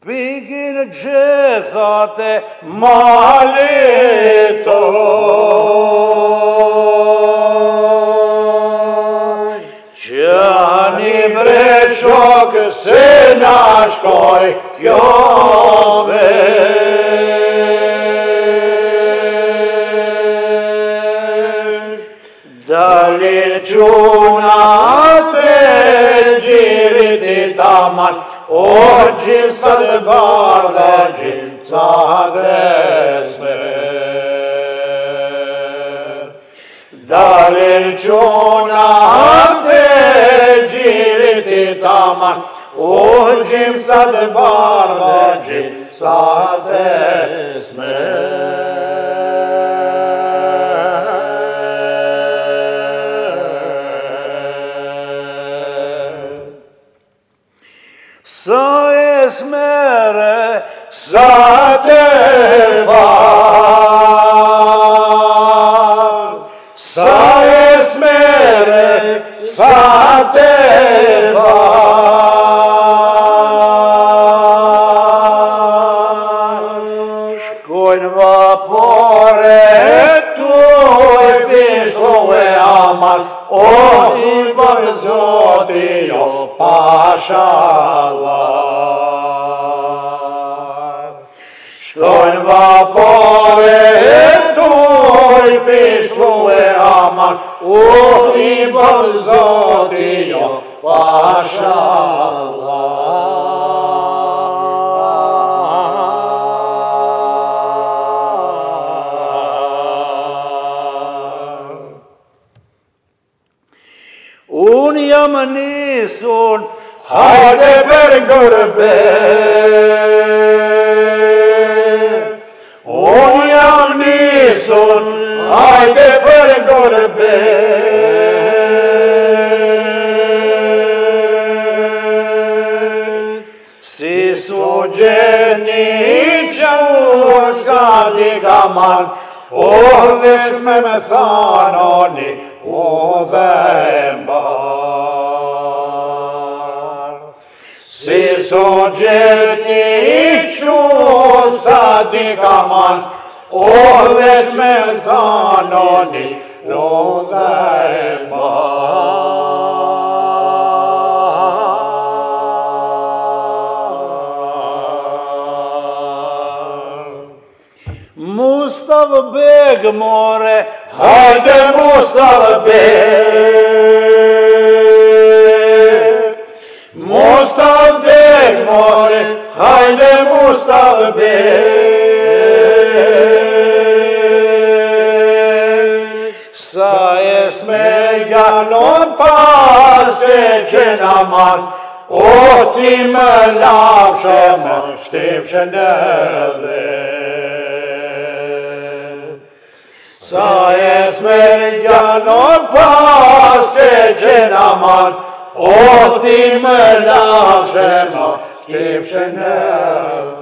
Pigin gjithat e malit toj, që një bre shokë se nashkoj kjo vetë. Dalil quna të gjirit i tamat o gjim sa të bardha, gjim sa të smer. Dalil gjuna të gjirit i taman, o gjim sa të să ies mere să te bag, să ies mere să te bag. Kuin vapore tui visue amal, ohi varzotio pașa. Vapore tu i fishlo e amal, o i bërë zoti jo pashallah. Unë jam nisun, Hajde për gërbe di kaman O vesh me me thanoni O dhe mbar Si su gjeni gjurë sa Mustafa beg more, hayde Mustafa beg. Mustafa beg more, hayde Mustafa beg. Sayes me galon pas ve kenaman, Oti me lafshëm, shtefshën edhe Sa esmerja non pas te gjenaman, o ti më më, shqipshën edhe.